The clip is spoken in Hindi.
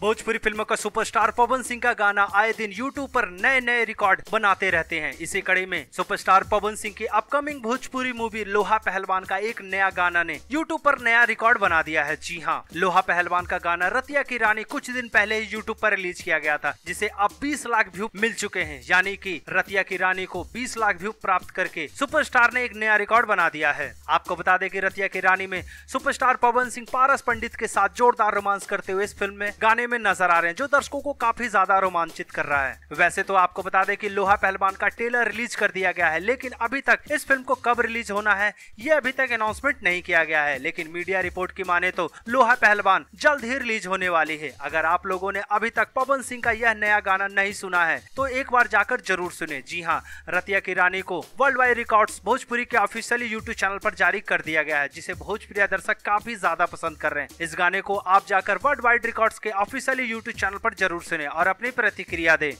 भोजपुरी फ़िल्मों का सुपरस्टार पवन सिंह का गाना आए दिन यूट्यूब पर नए नए रिकॉर्ड बनाते रहते हैं। इसी कड़ी में सुपरस्टार पवन सिंह की अपकमिंग भोजपुरी मूवी लोहा पहलवान का एक नया गाना ने यूट्यूब पर नया रिकॉर्ड बना दिया है। जी हाँ लोहा पहलवान का गाना रतिया की रानी कुछ दिन पहले ही यूट्यूब पर रिलीज़ किया गया था, जिसे अब 20 लाख व्यू मिल चुके हैं। यानी कि रतिया की रानी को 20 लाख व्यू प्राप्त करके सुपरस्टार ने एक नया रिकॉर्ड बना दिया है। आपको बता दें कि रतिया की रानी में सुपरस्टार पवन सिंह पारस पंडित के साथ जोरदार रोमांस करते हुए इस फ़िल्म में गाने में नज़र आ रहे हैं, जो दर्शकों को काफ़ी ज़्यादा रोमांचित कर रहा है। वैसे तो आपको बता दें कि लोहा पहलवान का ट्रेलर रिलीज़ कर दिया गया है, लेकिन अभी तक इस फ़िल्म को कब रिलीज़ होना है, ये अभी तक अनाउंसमेंट नहीं किया गया है। लेकिन मीडिया रिपोर्ट की माने तो लोहा पहलवान जल्द ही रिलीज़ होने वाली है। अगर आप लोगों ने अभी तक पवन सिंह का यह नया गाना नहीं सुना है तो एक बार जाकर ज़रूर सुने। जी हाँ रतिया की रानी को वर्ल्ड वाइड रिकॉर्ड्स भोजपुरी के ऑफिशियली यूट्यूब चैनल पर जारी कर दिया गया है, जिसे भोजपुरी दर्शक काफ़ी ज़्यादा पसंद कर रहे हैं। इस गाने को आप जाकर वर्ल्ड वाइड रिकॉर्ड्स के ऑफिशियली यूट्यूब चैनल पर ज़रूर सुने और अपनी प्रतिक्रिया दें।